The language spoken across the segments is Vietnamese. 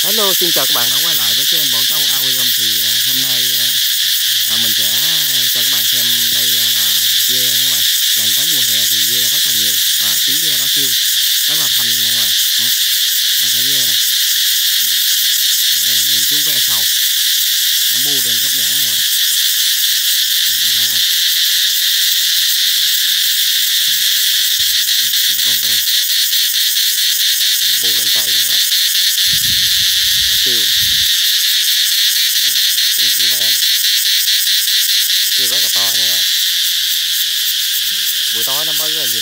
Hello xin chào các bạn đã quay lại với kênh Bọn Châu Aquarium thì à, hôm nay à, à, mình sẽ cho các bạn xem đây à, là dê các bạn. Gần tới mùa hè thì dê rất là nhiều và tiếng dê nó kêu rất là thanh nha các bạn. Ừ. cái dê này. Đây là những chú ve sầu. Nó bu lên góc nhãn này các bạn Ừ, bạn thấy không? Ừ, những con ve nó bu lên cây nữa các bạn nó kêu này. những chú ve này kêu rất là to nha các bạn. Buổi tối nó mới là gì?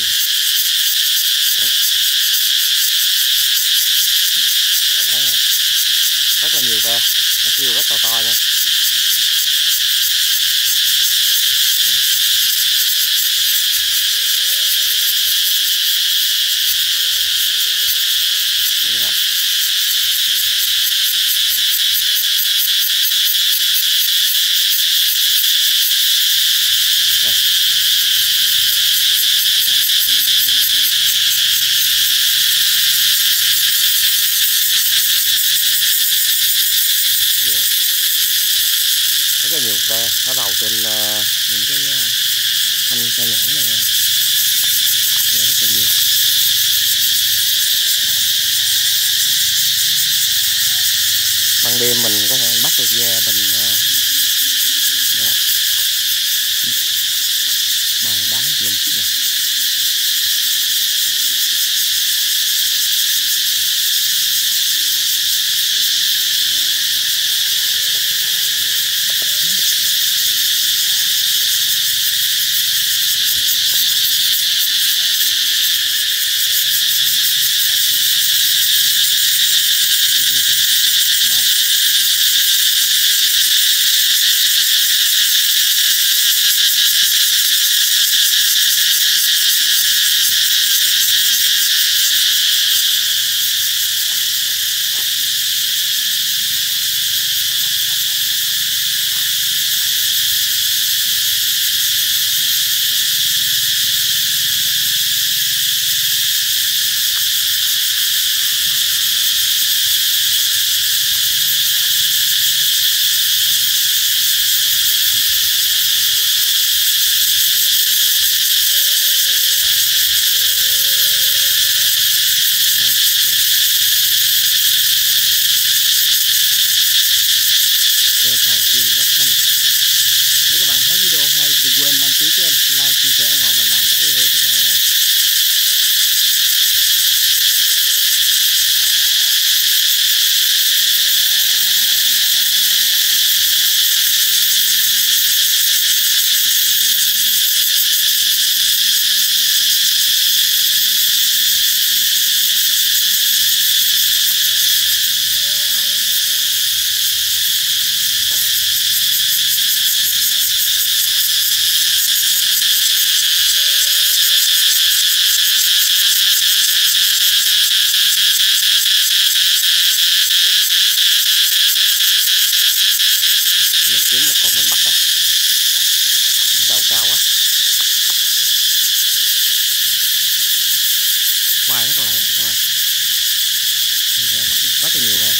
Rất là nhiều ve. Nó kêu rất là to nha Đây các bạn. Đây. Yeah. rất là nhiều ve nó đầu trên ờ, những cái uh, thanh cây nhãn này. Ve rất là nhiều. Ban đêm mình có thể bắt được ve mình ờ, bài đá dùm nè rất là nhiều ve bài Đấy, rồi. Ve sầu kêu rất thanh nếu các bạn thấy video hay thì đừng quên đăng ký kênh like chia sẻ ủng hộ mình làm cái video rồi. Rất là nhiều ve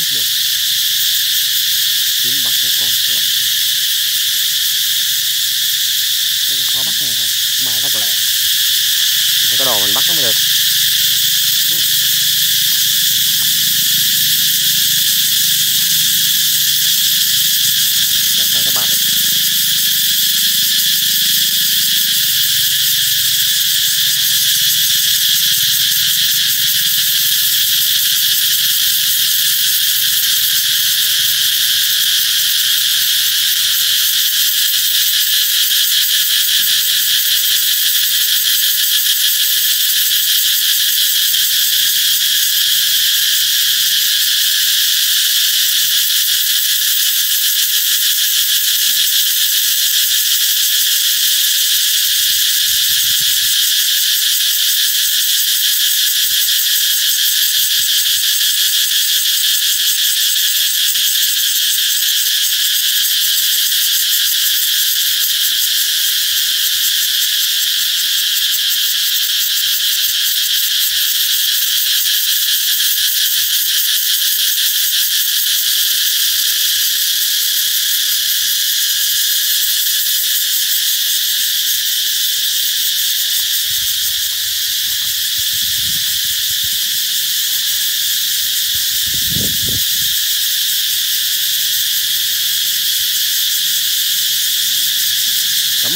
chắc được. Kiếm bắt một con, các bạn. Rất là khó bắt nha mà rất lẹ. Phải đồ mình bắt nó mới được.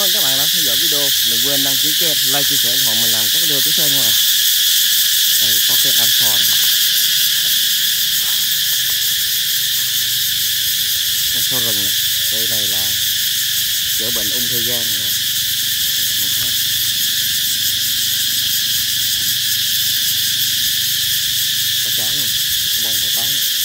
Ơn các bạn đã theo dõi video. Đừng quên đăng ký kênh, like, chia sẻ ủng hộ mình làm các video tiếp theo nha bạn. Đây có cái alpha này. Con sâu rừng này. Cây này là chữa bệnh ung thư gan này có trái Mình thấy? Có trái.